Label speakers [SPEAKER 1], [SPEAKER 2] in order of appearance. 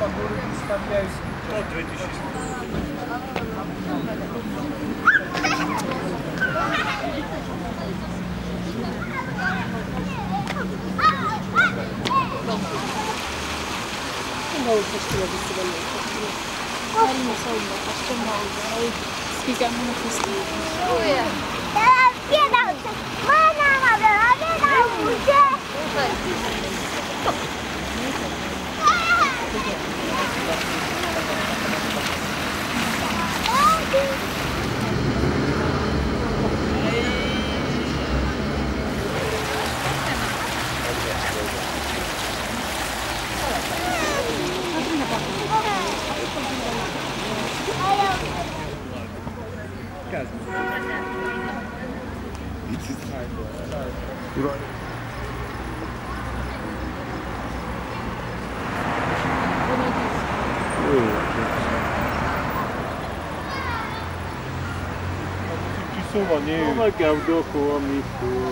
[SPEAKER 1] по городу выставляюсь.
[SPEAKER 2] Ну, 2000.
[SPEAKER 3] Balık festivali sıralı. Marina salma, açtım mağaza. Ay, spiker bunu festival.
[SPEAKER 4] Teraz biegał,
[SPEAKER 2] Рисование.
[SPEAKER 5] Uma que é o do com o amigo.